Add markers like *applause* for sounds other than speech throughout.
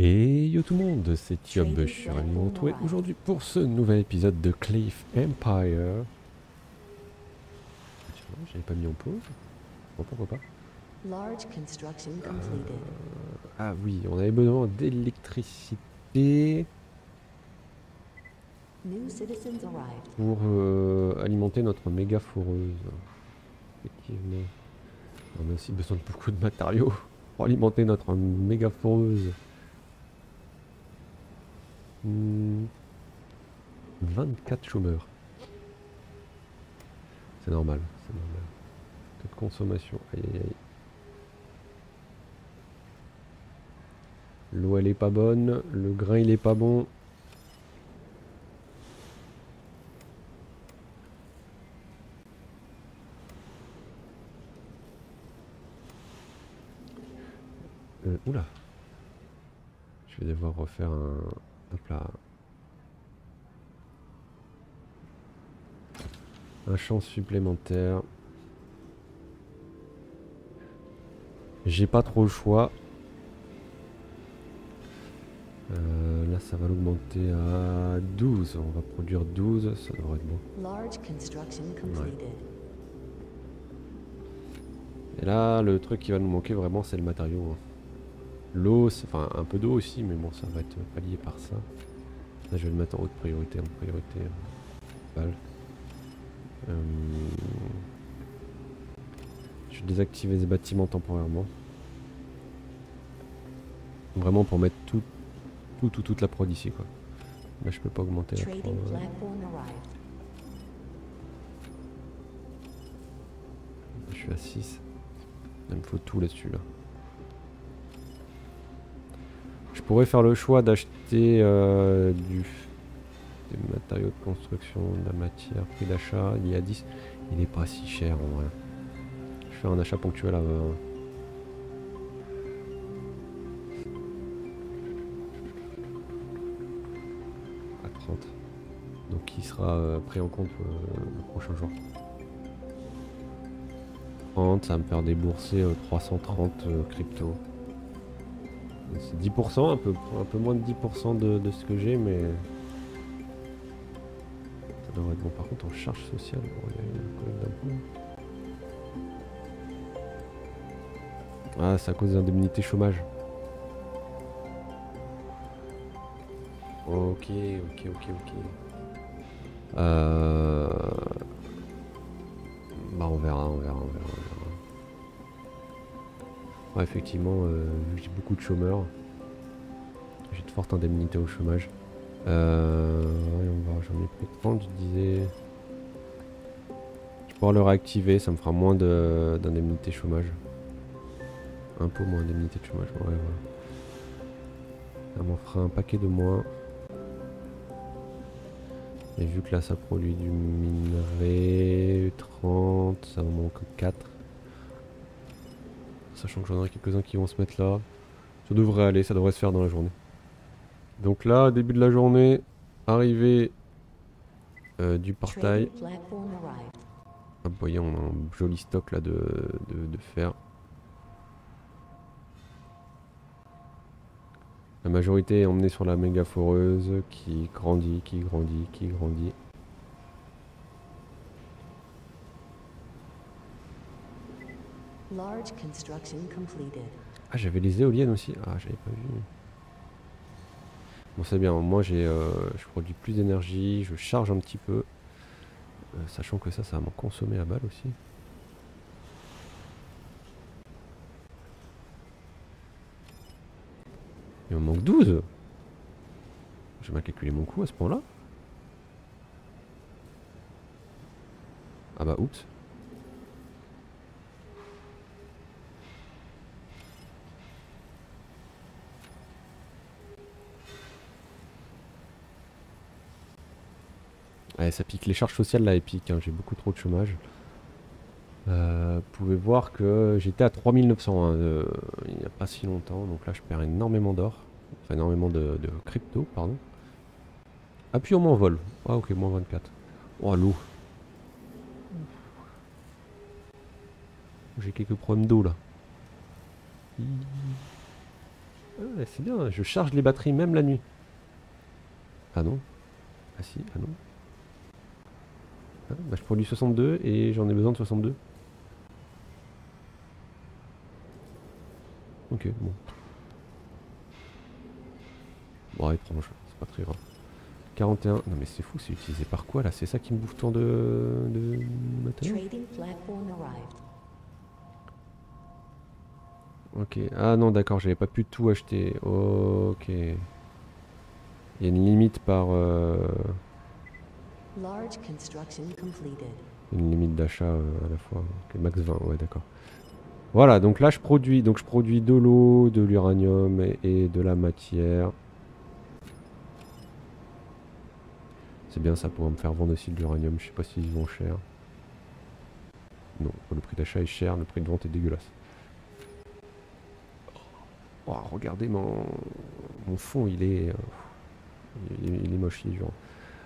Et yo tout le monde, c'est Tiob, je suis vous retrouver aujourd'hui pour ce nouvel épisode de Cliff Empire. J'avais pas mis en pause. Bon, pourquoi pas. ah oui, on avait besoin d'électricité pour euh, alimenter notre méga foreuse. Effectivement. On a aussi besoin de beaucoup de matériaux pour alimenter notre méga foreuse. 24 hmm. chômeurs. C'est normal, c'est normal. consommation. Aïe aïe aïe. L'eau elle est pas bonne, le grain il est pas bon. Euh, oula. Je vais devoir refaire un, Hop là. Un champ supplémentaire. J'ai pas trop le choix. Euh, là, ça va l'augmenter à 12. On va produire 12. Ça devrait être bon. Et là, le truc qui va nous manquer vraiment, c'est le matériau. Hein. L'eau, enfin un peu d'eau aussi, mais bon, ça va être pallié par ça. Là, je vais le mettre en haute priorité, en priorité euh, euh, je vais désactiver ce bâtiment temporairement. Vraiment pour mettre tout, tout, tout toute la prod ici, quoi. Là, je peux pas augmenter la prod. Je suis à 6. Il me faut tout là-dessus, là. Je pourrais faire le choix d'acheter euh, du des matériaux de construction, de la matière, prix d'achat, il y a 10. Il n'est pas si cher en vrai. Je faire un achat ponctuel à, à 30. Donc il sera euh, pris en compte euh, le prochain jour. 30, ça va me faire débourser 330 crypto. C'est 10%, un peu, un peu moins de 10% de, ce que j'ai, mais... Ça devrait être bon. Par contre, en charge sociale, Ah, c'est à cause des indemnités chômage. Ok, ok, ok, ok. Euh... effectivement, euh, j'ai beaucoup de chômeurs, j'ai de fortes indemnités au chômage. Euh, on va, j'en ai pris 30, je disais. Je pourrais le réactiver, ça me fera moins d'indemnités chômage. Peu moins d'indemnités de chômage. Ça m'en fera un paquet de moins. Et vu que là ça produit du minerai 30, ça me manque 4. Sachant que j'en aurai quelques-uns qui vont se mettre là. Ça devrait aller, ça devrait se faire dans la journée. Donc là, début de la journée, arrivée euh, du portail. vous voyez, on a un joli stock là de, de, fer. La majorité est emmenée sur la méga foreuse qui grandit, qui grandit, qui grandit. Ah, j'avais les éoliennes aussi. Ah, j'avais pas vu. Bon, c'est bien. Moi, j'ai, euh, je produis plus d'énergie. Je charge un petit peu. Euh, sachant que ça, ça va m'en consommer à balle aussi. Il me manque 12 Je vais calculer mon coût à ce point-là. Ah bah oups. Ouais, ça pique. Les charges sociales là, elles piquent. Hein. J'ai beaucoup trop de chômage. Euh, vous pouvez voir que j'étais à 3900 hein, euh, il n'y a pas si longtemps. Donc là, je perds énormément d'or. Enfin, énormément de, crypto, pardon. Ah, puis on m'envole. Ah, ok, moins 24. Oh, l'eau. J'ai quelques problèmes d'eau là. Ouais, c'est bien, je charge les batteries même la nuit. Ah non Ah si, ah non. Ah, bah, je produis 62 et j'en ai besoin de 62. Ok, bon. Bon, étrange, c'est pas très grave. 41. Non mais c'est fou, c'est utilisé par quoi là? C'est ça qui me bouffe tant de, de matériel? Ok. Ah non, d'accord, j'avais pas pu tout acheter. Ok. Il y a une limite par... Euh... Une limite d'achat euh, à la fois. Max 20, ouais, d'accord. Voilà, donc là je produis. Donc je produis de l'eau, de l'uranium et, de la matière. C'est bien ça pour me faire vendre aussi de l'uranium. Je sais pas s'ils vont cher. Non, le prix d'achat est cher, le prix de vente est dégueulasse. Oh, regardez mon, mon fond, il est, euh, il il est moche, il est dur.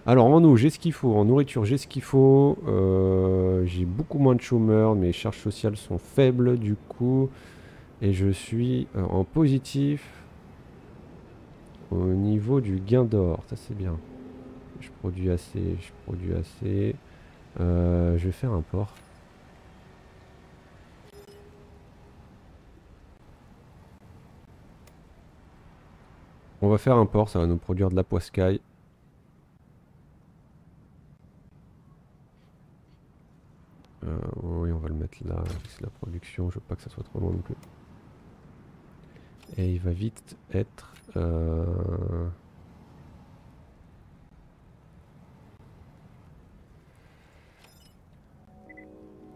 Alors en eau, j'ai ce qu'il faut. En nourriture, j'ai ce qu'il faut. Euh, j'ai beaucoup moins de chômeurs. Mes charges sociales sont faibles du coup. Et je suis euh, en positif au niveau du gain d'or. Ça c'est bien. Je produis assez. Je produis assez. Euh, je vais faire un port. On va faire un port, ça va nous produire de la poiscaille. Euh, oui, on va le mettre là, la production, je veux pas que ça soit trop loin non plus. Et il va vite être... Euh...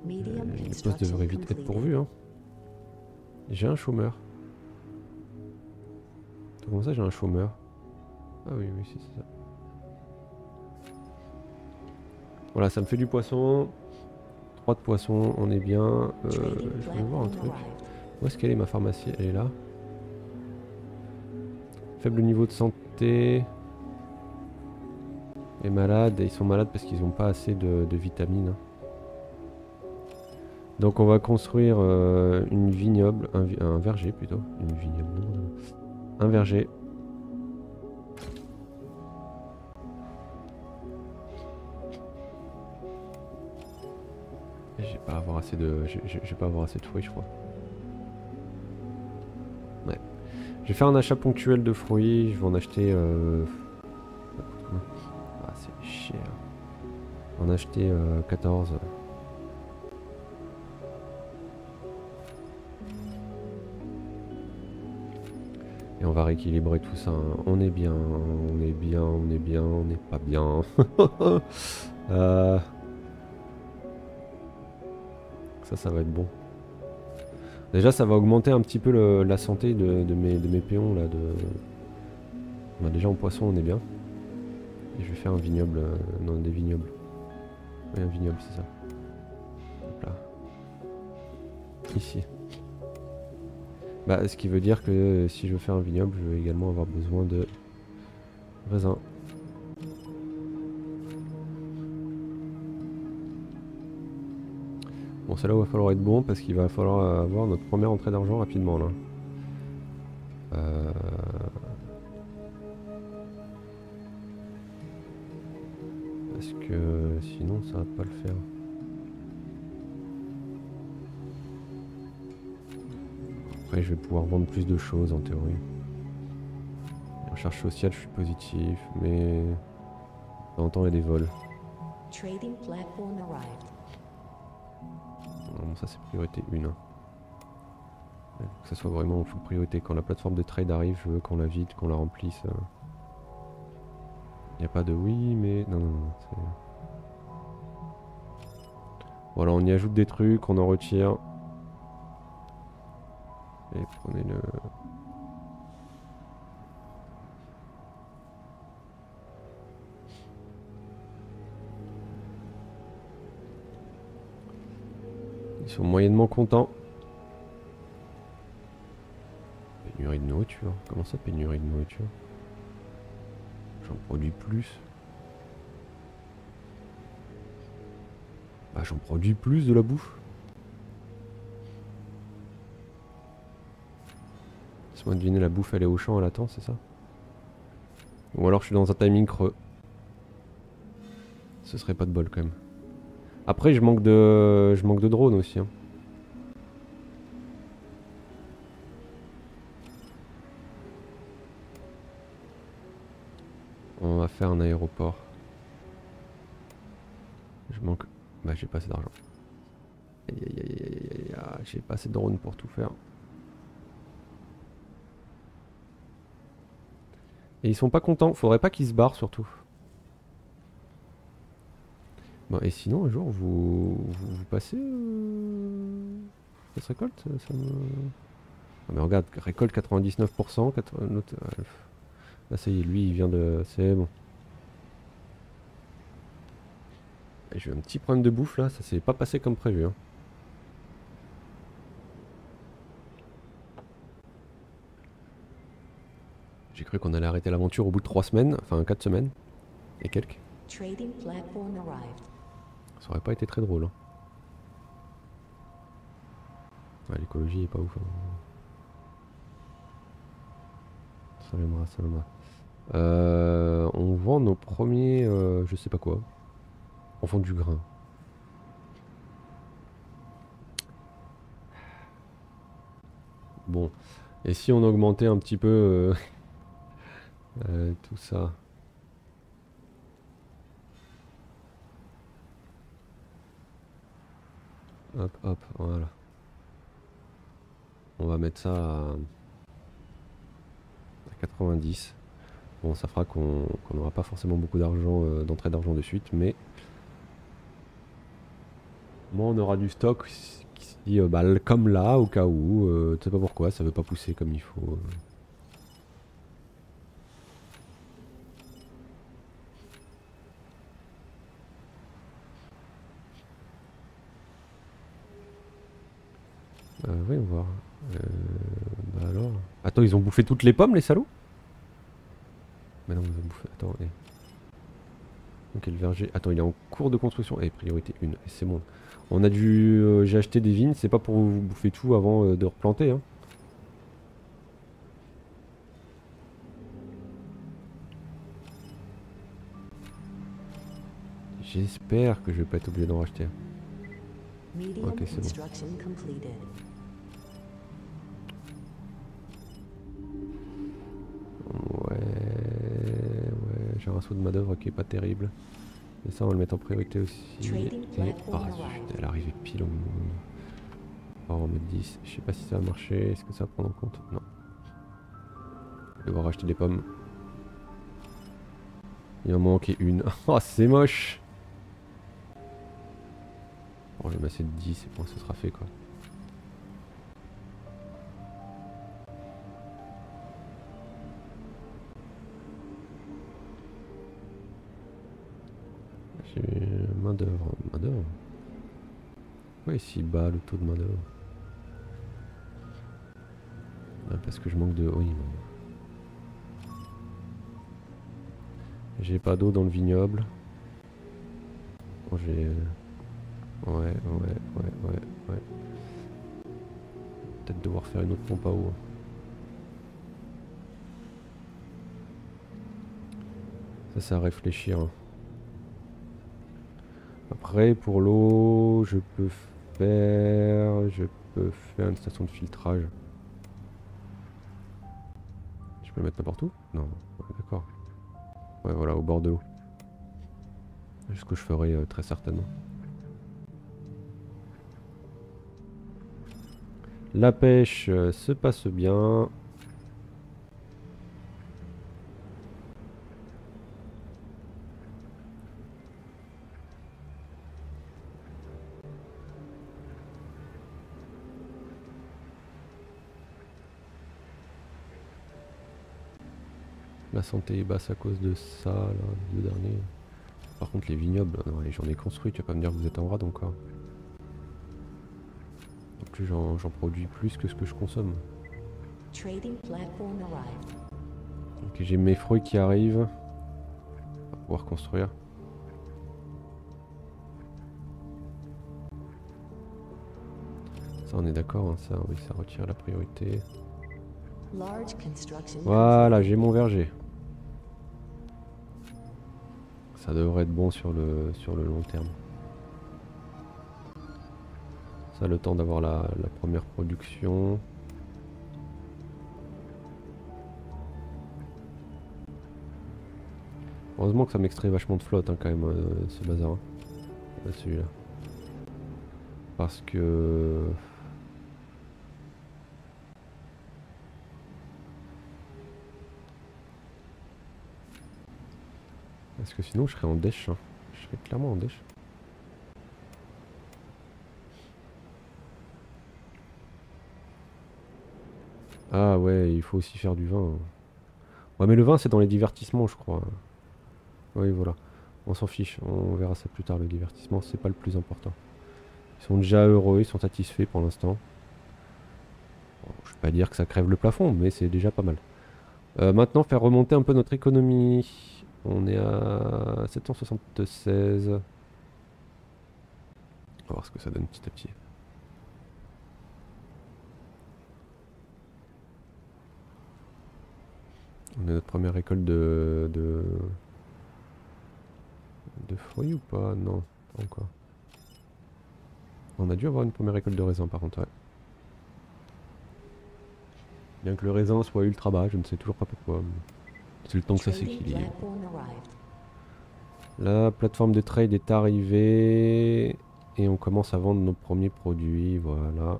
le poste devrait vite être pourvu. Hein. J'ai un chômeur. Comment ça j'ai un chômeur Ah oui, oui, c'est ça. Voilà, ça me fait du poisson de poissons, on est bien. Euh, je vais voir un truc. Où est-ce qu'elle est ma pharmacie? Elle est là. Faible niveau de santé. Et malade. ils sont malades parce qu'ils n'ont pas assez de, vitamines. Donc on va construire euh, une vignoble, un, un, verger plutôt. Une vignoble, un verger pas avoir assez de. Je vais pas avoir assez de fruits, je crois. Ouais. Je vais faire un achat ponctuel de fruits. Je vais en acheter. Euh... Ah, c'est cher. En acheter euh, 14. Et on va rééquilibrer tout ça. Hein. On est bien, on est bien, on est bien, on n'est pas bien. *laughs* euh... Ça, ça va être bon. Déjà, ça va augmenter un petit peu la santé de, mes, de mes péons. Là, de... Bah, déjà, en poisson, on est bien. Et je vais faire un vignoble. Euh, non, des vignobles. Oui, un vignoble, c'est ça. Hop là. Ici. Bah, ce qui veut dire que si je veux faire un vignoble, je vais également avoir besoin de raisins. Bon, celle-là, il va falloir être bon parce qu'il va falloir avoir notre première entrée d'argent rapidement là. Euh, parce que sinon, ça va pas le faire? Après, je vais pouvoir vendre plus de choses en théorie. En recherche sociale, je suis positif, mais de en temps, il y a des vols. Trading platform arrived ça c'est priorité 1. Hein. Que ça soit vraiment full priorité. Quand la plateforme de trade arrive, je veux qu'on la vide, qu'on la remplisse. Il euh. n'y a pas de oui, mais... Non, non, non. Voilà, on y ajoute des trucs, on en retire. Et prenez le... moyennement contents. Pénurie de nourriture. Comment ça, pénurie de nourriture? J'en produis plus. Bah, j'en produis plus de la bouffe. Laisse-moi deviner, la bouffe elle est au champ, elle attend, c'est ça? Ou alors je suis dans un timing creux. Ce serait pas de bol quand même. Après je manque de. Je manque de drone aussi. Hein. On va faire un aéroport. Je manque. Bah j'ai pas assez d'argent. Aïe, j'ai pas assez de drones pour tout faire. Et ils sont pas contents, faudrait pas qu'ils se barrent surtout. Bon, et sinon, un jour, vous, vous, passez. Euh, se récolte ça me... ah, mais regarde, récolte 99%. 80... Là, ça y est, lui, il vient de. C'est bon. J'ai eu un petit problème de bouffe là, ça s'est pas passé comme prévu. Hein. J'ai cru qu'on allait arrêter l'aventure au bout de 3 semaines, enfin 4 semaines et quelques. Ça aurait pas été très drôle. Hein. L'écologie est pas ouf. Hein. Ça viendra. Euh, on vend nos premiers, euh, je sais pas quoi. On vend du grain. Bon. Et si on augmentait un petit peu euh, *laughs* euh, tout ça? Hop, hop, voilà. On va mettre ça à, 90. Bon, ça fera qu'on n'aura pas forcément beaucoup d'argent, euh, d'entrée d'argent de suite, mais moi on aura du stock qui euh, bah, comme là, au cas où, euh, tu sais pas pourquoi, ça veut pas pousser comme il faut. Euh, voyons voir. Euh, bah alors. Attends, ils ont bouffé toutes les pommes, les salauds? Mais non, ils ont bouffé. Attends, Ok, le verger? Attends, il est en cours de construction. Et eh, priorité 1. Et c'est bon. On a dû. Euh, j'ai acheté des vignes, c'est pas pour vous bouffer tout avant euh, de replanter. Hein. J'espère que je vais pas être obligé d'en racheter. Ok, c'est bon. J'ai un saut de main d'œuvre qui est pas terrible. Et ça, on va le mettre en priorité aussi. Et... Oh, elle est arrivée pile au moment. On va en mettre 10. Je sais pas si ça va marcher. Est-ce que ça va prendre en compte? Non. Je vais devoir acheter des pommes. Il va manquer une. *laughs* Oh, c'est moche Bon, je vais masser de 10 et bon, ça sera fait quoi. Pourquoi si bas le taux de main ah, Parce que je manque de. Oui, J'ai pas d'eau dans le vignoble. Bon, j'ai. Ouais, ouais, ouais, ouais, ouais. Peut-être devoir faire une autre pompe à eau. Ça, c'est à réfléchir. Hein. Après, pour l'eau, je peux Je peux faire une station de filtrage. Je peux le mettre n'importe où? Non, d'accord. Ouais, voilà, au bord de l'eau. Ce que je ferai euh, très certainement. La pêche euh, se passe bien. La santé est basse à cause de ça, là, les deux derniers. Par contre, les vignobles, j'en ai construit, tu vas pas me dire que vous êtes en rade encore. En plus, j'en produis plus que ce que je consomme. Ok, j'ai mes fruits qui arrivent. On va pouvoir construire. Ça, on est d'accord, hein, ça, oui, ça retire la priorité. Voilà, j'ai mon verger. Ça devrait être bon sur le, sur le long terme. Ça le temps d'avoir la, première production. Heureusement que ça m'extrait vachement de flotte hein, quand même euh, ce bazar. Hein. Celui-là. Parce que... Parce que sinon je serais en dèche. Hein. Je serais clairement en dèche. Ah ouais, il faut aussi faire du vin. Ouais mais le vin c'est dans les divertissements je crois. Oui voilà. On s'en fiche, on verra ça plus tard le divertissement, c'est pas le plus important. Ils sont déjà heureux, ils sont satisfaits pour l'instant. je vais pas dire que ça crève le plafond, mais c'est déjà pas mal. Euh, maintenant faire remonter un peu notre économie. On est à 776. On va voir ce que ça donne petit à petit. On a notre première récolte de, de, fruits ou pas? Non, pas encore. On a dû avoir une première récolte de raisin par contre, ouais. Bien que le raisin soit ultra bas, je ne sais toujours pas pourquoi. C'est le temps que ça s'équilibre. La plateforme de trade est arrivée. Et on commence à vendre nos premiers produits, voilà.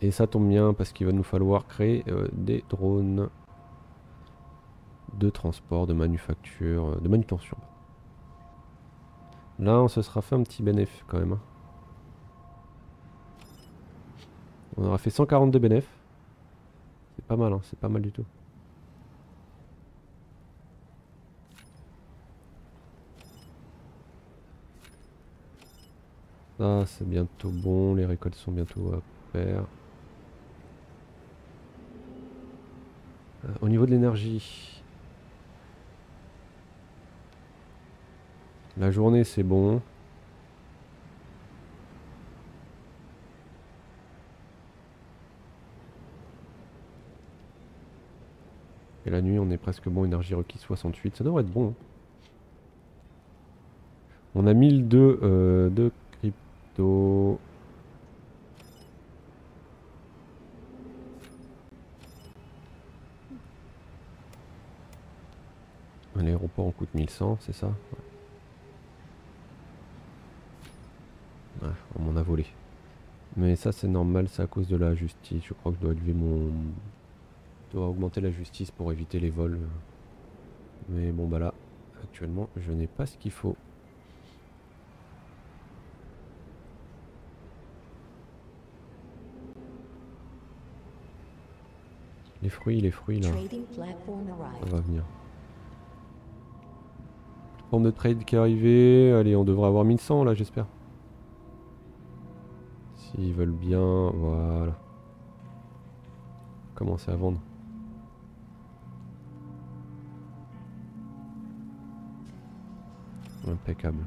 Et ça tombe bien parce qu'il va nous falloir créer euh, des drones de transport, de manufacture, euh, de manutention. Là, on se sera fait un petit bénéfice quand même. Hein. On aura fait 142 bénéfices. Pas mal, hein, c'est pas mal du tout. Ça, c'est bientôt bon, les récoltes sont bientôt à faire. Euh, au niveau de l'énergie, la journée c'est bon. La nuit on est presque bon, énergie requise 68, ça devrait être bon. Hein. On a 1002 euh, de crypto. L'aéroport en coûte 1100, c'est ça? On m'en a volé. Mais ça c'est normal, c'est à cause de la justice. Je crois que je dois élever mon... Je dois augmenter la justice pour éviter les vols. Mais bon bah là, actuellement, je n'ai pas ce qu'il faut. Les fruits, les fruits là. Ça va venir. Forme de trade qui est arrivé. Allez, on devrait avoir 1100 là, j'espère. S'ils veulent bien, voilà. Commencer à vendre. Impeccable.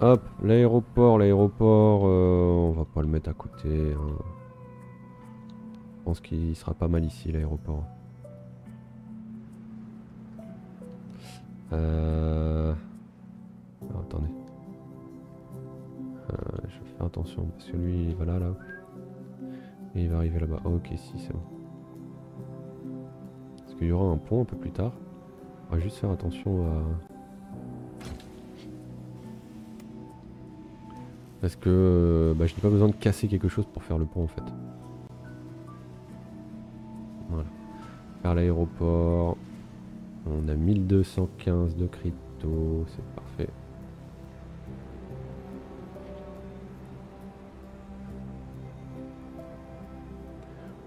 Hop, l'aéroport, l'aéroport, euh, on va pas le mettre à côté. Hein. Je pense qu'il sera pas mal ici, l'aéroport. Euh... attendez. Euh, je vais faire attention parce que lui il va là, là. Et il va arriver là-bas. ok, si, c'est bon. Est-ce qu'il y aura un pont un peu plus tard On va juste faire attention à... Parce que bah, je n'ai pas besoin de casser quelque chose pour faire le pont en fait. Voilà. Faire l'aéroport. On a 1215 de crypto, c'est parfait.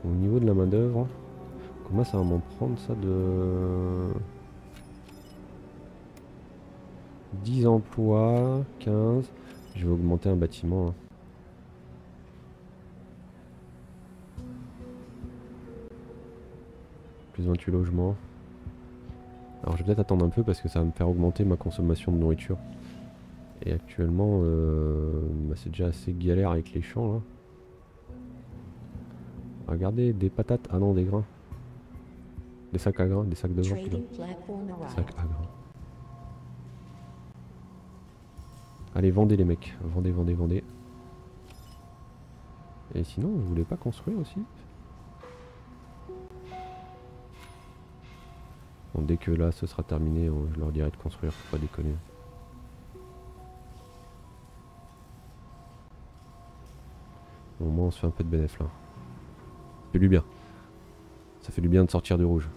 Au niveau de la main d'œuvre, comment ça va m'en prendre ça de 10 emplois, 15. Je vais augmenter un bâtiment. Hein. Plus 28 logements. Alors je vais peut-être attendre un peu parce que ça va me faire augmenter ma consommation de nourriture. Et actuellement, euh, bah, c'est déjà assez galère avec les champs là. Regardez, des patates. Ah non, des grains. Des sacs à grains, des sacs de grains. Sacs à grains. Allez, vendez les mecs. Vendez, vendez, vendez. Et sinon, vous voulez pas construire aussi? Bon, dès que là, ce sera terminé, je leur dirai de construire, faut pas déconner. Au moins, on se fait un peu de bénéfice là. Fait du bien. Ça fait du bien de sortir du rouge.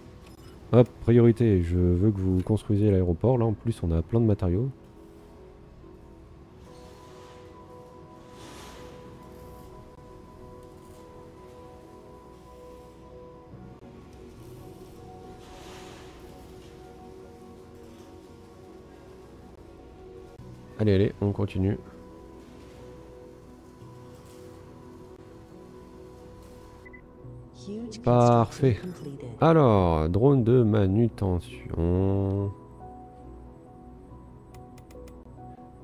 Hop, priorité, je veux que vous construisiez l'aéroport. Là, en plus, on a plein de matériaux. Allez, allez, on continue. Parfait. Alors, drone de manutention.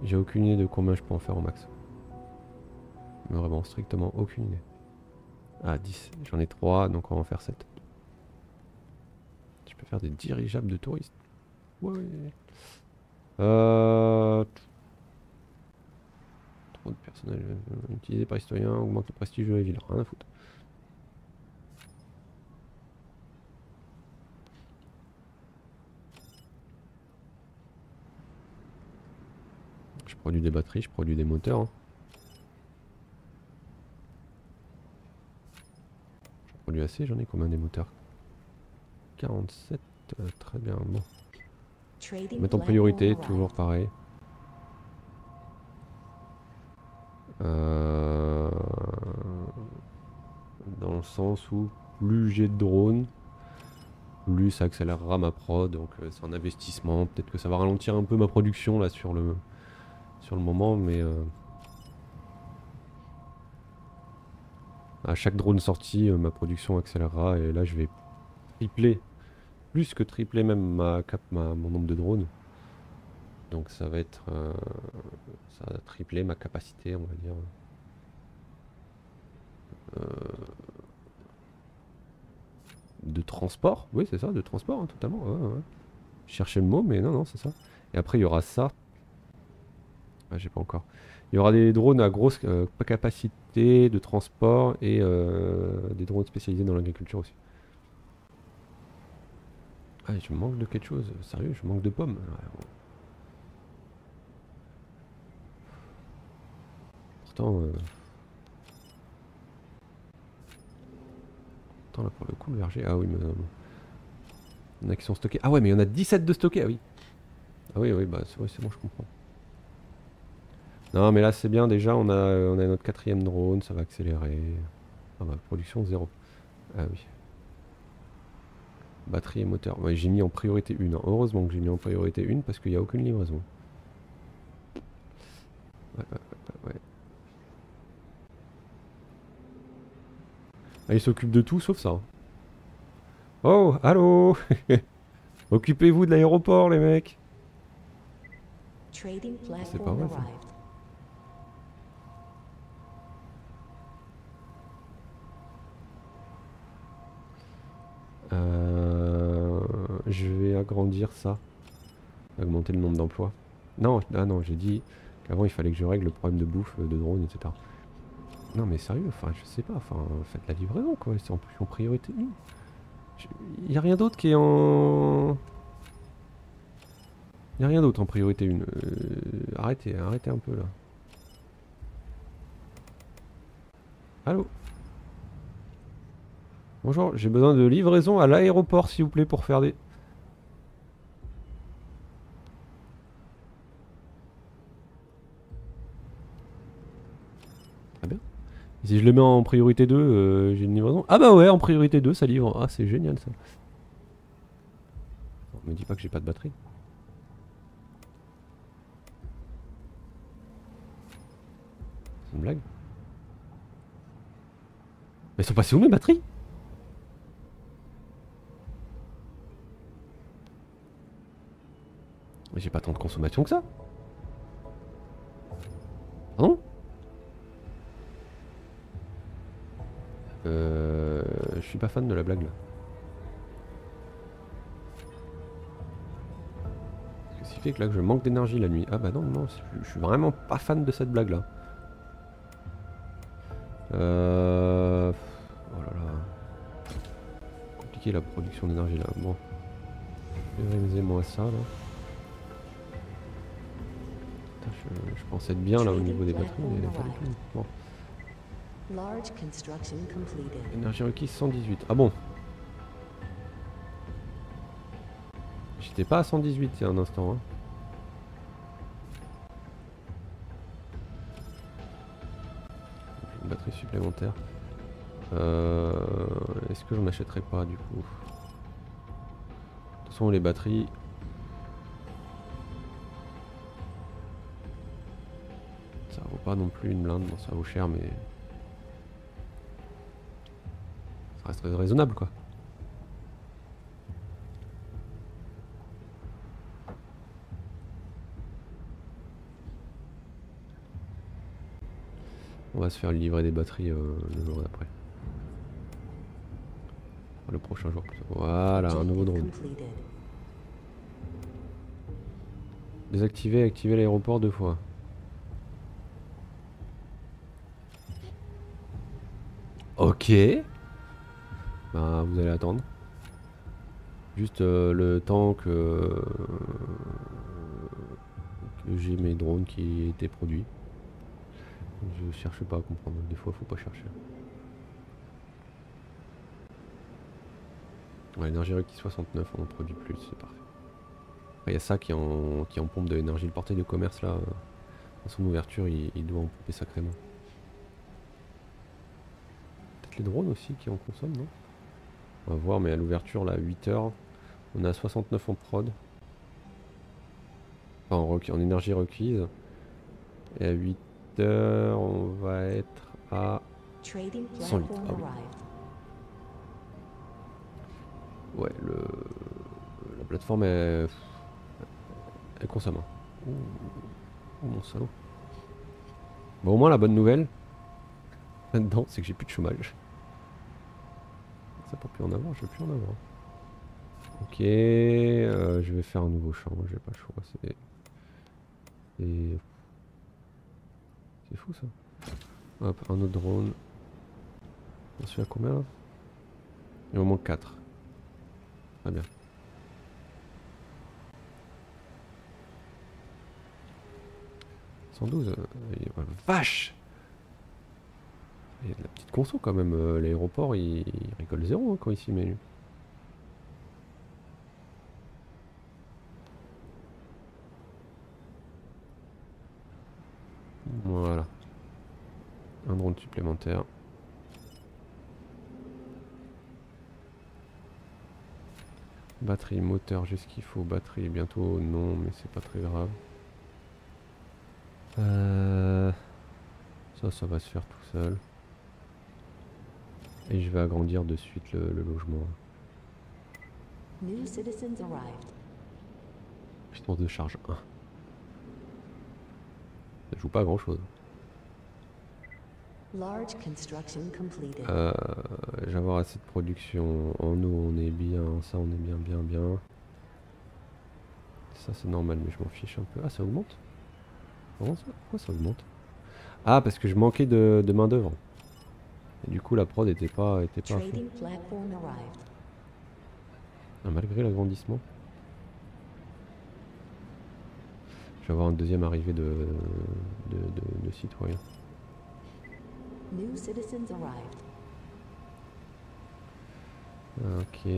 J'ai aucune idée de combien je peux en faire au max. Mais vraiment, strictement aucune idée. Ah, 10. J'en ai 3, donc on va en faire 7. Je peux faire des dirigeables de touristes. Ouais. Euh de personnel euh, utilisé par citoyens augmente le prestige de la ville. Rien à foutre. Je produis des batteries, je produis des moteurs. Hein. Je produis assez, j'en ai combien des moteurs? 47, euh, très bien, bon. Mettre en priorité, toujours pareil. Euh, dans le sens où plus j'ai de drones, plus ça accélérera ma prod. Donc euh, c'est un investissement. Peut-être que ça va ralentir un peu ma production là sur le, sur le moment, mais euh, à chaque drone sorti, ma production accélérera et là je vais tripler, plus que tripler même ma cap, mon nombre de drones. Donc ça va être... Euh, ça va tripler ma capacité, on va dire. Euh, de transport, oui c'est ça, de transport, hein, totalement. Ouais, Chercher le mot, mais non, non, c'est ça. Et après il y aura ça. Ah, j'ai pas encore. Il y aura des drones à grosse euh, capacité de transport et des drones spécialisés dans l'agriculture aussi. Ah, je manque de quelque chose, sérieux, je manque de pommes. Pourtant... Euh... là pour le coup le verger... Ah oui mais... Euh, il y en a qui sont stockés. Ah ouais mais il y en a 17 de stockés, ah oui. Ah oui oui bah c'est bon je comprends. Non mais là c'est bien déjà, on a, on a notre quatrième drone, ça va accélérer. Ah bah production 0. Ah oui. Batterie et moteur. J'ai mis en priorité 1. Heureusement que j'ai mis en priorité 1 parce qu'il n'y a aucune livraison ouais. Ah, il s'occupe de tout sauf ça. Oh, allô *laughs* Occupez-vous de l'aéroport, les mecs C'est pas vrai, ça. Euh, je vais agrandir ça. Augmenter le nombre d'emplois. Non, ah non, j'ai dit qu'avant il fallait que je règle le problème de bouffe, de drone, etc. Non mais sérieux, enfin je sais pas, enfin faites la livraison quoi, c'est en en priorité Il y a rien d'autre qui est en... Il y a rien d'autre en priorité une. Euh, arrêtez, arrêtez un peu là. Allô? Bonjour, j'ai besoin de livraison à l'aéroport s'il vous plaît pour faire des... Si je le mets en priorité 2, euh, j'ai une livraison. Ah bah ouais, en priorité 2, ça livre. Ah, c'est génial ça. On me dit pas que j'ai pas de batterie. C'est une blague Mais elles sont passées où mes batteries Mais j'ai pas tant de consommation que ça suis pas fan de la blague là. Qu'est-ce qui fait que là que je manque d'énergie la nuit Ah bah non, non, je suis vraiment pas fan de cette blague là. Euh... Oh là là. Compliqué la production d'énergie là. Bon. Réalisez-moi ça là. je, je, pensais être bien là au niveau des batteries, mais tout. Bon. Énergie requise 118. Ah bon? J'étais pas à 118 il y a un instant. Hein. Une batterie supplémentaire. Euh, Est-ce que j'en achèterai pas du coup? De toute façon les batteries... Ça vaut pas non plus une blinde, ça vaut cher mais... Reste raisonnable quoi. On va se faire livrer des batteries euh, le jour d'après. Le prochain jour. Voilà, un nouveau drone. Désactiver et activer l'aéroport deux fois. Ok. Bah, vous allez attendre. Juste euh, le temps que, que j'ai mes drones qui étaient produits. Je cherche pas à comprendre, des fois faut pas chercher. Ouais, énergie requis 69, on en produit plus, c'est parfait. Il y a ça qui en, pompe de l'énergie. Le portail de commerce là, à son ouverture, il, il doit en pomper sacrément. Peut-être les drones aussi qui en consomment, non? On va voir, mais à l'ouverture, là, à 8h, on a 69 en prod. Enfin, en, en énergie requise. Et à 8h, on va être à 108. Ah oui. Ouais, le, la plateforme est... Elle consomme. Oh, oh mon salaud. Bon, au moins, la bonne nouvelle, là-dedans, c'est que j'ai plus de chômage. Ça pour plus en avoir, je vais plus en avoir. Ok, euh, je vais faire un nouveau champ, j'ai pas le choix, c'est... C'est fou ça. Hop, un autre drone. On fait à combien là? Il en manque 4. Très bien. « 112, euh, vache Il y a de la petite conso quand même, euh, l'aéroport il, rigole zéro hein, quand il s'y met Voilà. Un drone supplémentaire. Batterie, moteur, j'ai ce qu'il faut. Batterie, bientôt non, mais c'est pas très grave. Euh, ça, ça va se faire tout seul. Et je vais agrandir de suite le, logement. Puissance de charge 1. Ça joue pas à grand chose. Euh, J'ai avoir assez de production. En eau, on est bien. Ça, on est bien, bien, bien. Ça, c'est normal, mais je m'en fiche un peu. Ah, ça augmente? Pourquoi ça augmente? Ah, parce que je manquais de, de main d'œuvre. Et du coup, la prod était pas, était pas. Ah, malgré l'agrandissement. Je vais avoir un deuxième arrivée de, de, de, de citoyens. Ok.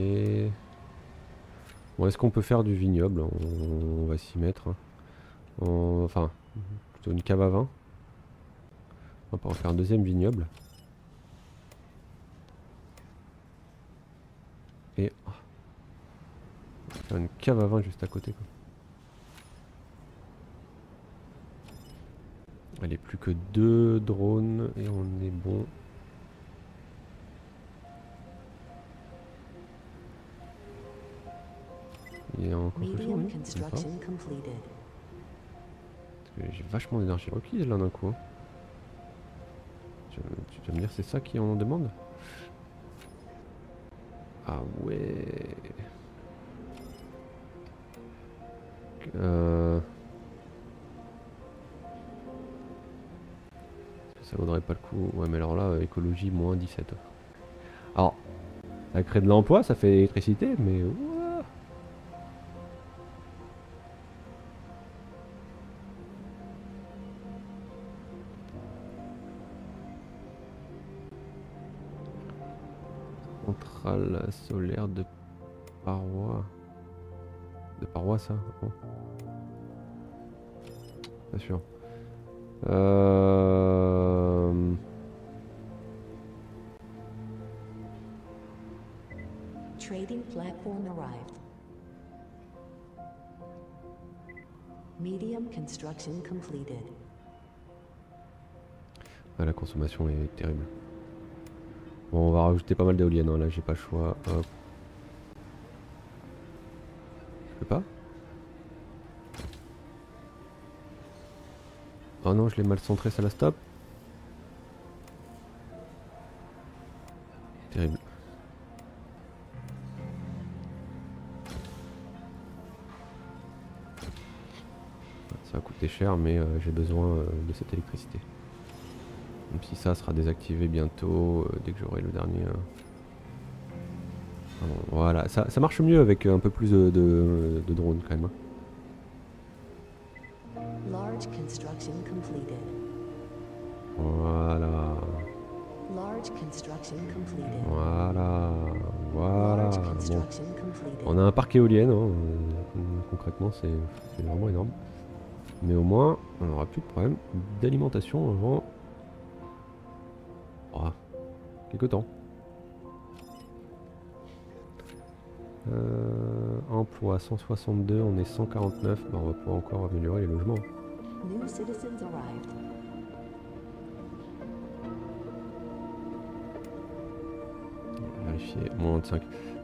Bon, est-ce qu'on peut faire du vignoble? On, va s'y mettre. Hein. enfin, plutôt une cave à vin. On va en faire un deuxième vignoble. Et oh, une cave à vin juste à côté. Quoi. Elle est plus que deux drones et on est bon. Il est en construction, J'ai vachement d'énergie requise là d'un coup. Hein. Tu, vas me dire c'est ça qui en demande? Ah ouais. Euh... Ça vaudrait pas le coup. Ouais, mais alors là, euh, écologie moins 17. Alors, ça crée de l'emploi, ça fait l'électricité, mais. ouah. Centrale solaire de parois. De parois, ça Bon. Pas sûr. Euh... Trading platform arrived. Medium construction completed. Ah, la consommation est terrible. Bon, on va rajouter pas mal d'éoliennes, hein, là j'ai pas le choix. Hop. Je peux pas Oh non, je l'ai mal centré, ça la stop. Terrible. Ça va coûter cher, mais euh, j'ai besoin euh, de cette électricité. Même si ça sera désactivé bientôt, euh, dès que j'aurai le dernier. Ah voilà, ça, marche mieux avec un peu plus de drones quand même. hein. Voilà, voilà. Bon, on a un parc éolien, hein, concrètement c'est c'est vraiment énorme. Mais au moins, on n'aura plus de problème d'alimentation avant oh, quelques temps. Euh, emploi 162, on est 149, bah, on va pouvoir encore améliorer les logements. New Vérifier, moins 25.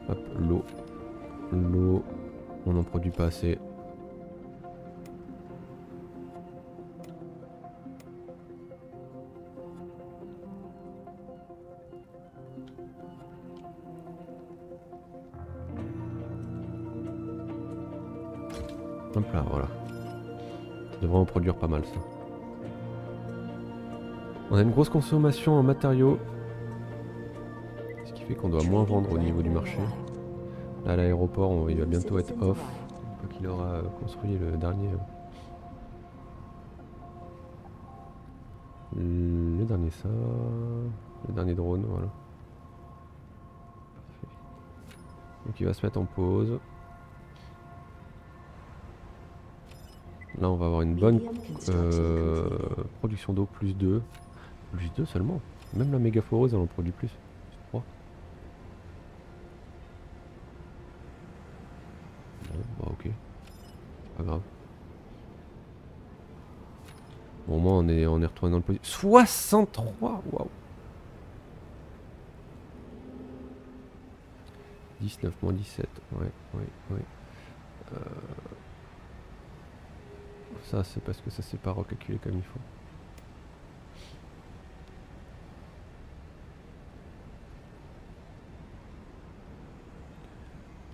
Hop, l'eau. L'eau, on n'en produit pas assez. Hop là, voilà. Ça devrait en produire pas mal ça. On a une grosse consommation en matériaux. Fait qu'on doit moins vendre au niveau du marché. Là, l'aéroport, il va bientôt être off. Une qu'il aura euh, construit le dernier. euh, Le dernier ça. Le dernier drone, voilà. Donc il va se mettre en pause. Là, on va avoir une bonne euh, production d'eau plus 2. Plus 2 seulement. Même la méga foreuse, elle en produit plus. 3. Bon, bah ok. C'est pas grave. Bon, moins on est, on est retourné dans le positif. 63 Waouh 19 moins 17. Ouais, ouais, ouais. Euh, Ça, c'est parce que ça s'est pas recalculé comme il faut.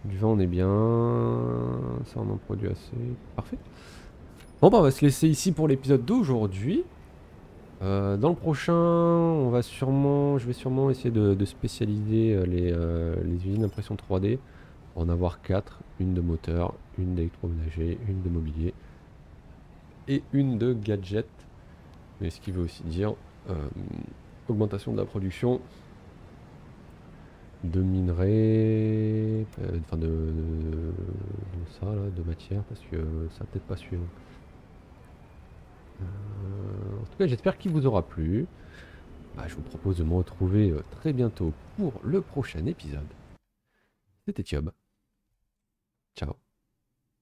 Du vent, on est bien. Ça, on en produit assez. Parfait. Bon, bah, on va se laisser ici pour l'épisode d'aujourd'hui. Euh, dans le prochain, on va sûrement, je vais sûrement essayer de, spécialiser euh, les, euh, les usines d'impression 3D. Pour en avoir 4. Une de moteur, une d'électroménager, une de mobilier et une de gadget. Mais ce qui veut aussi dire augmentation de la production de minerais, enfin de, ça là, de matière, parce que ça peut-être pas suivre. Euh, en tout cas, j'espère qu'il vous aura plu. Bah, je vous propose de me retrouver euh, très bientôt pour le prochain épisode. C'était Thiob. Ciao.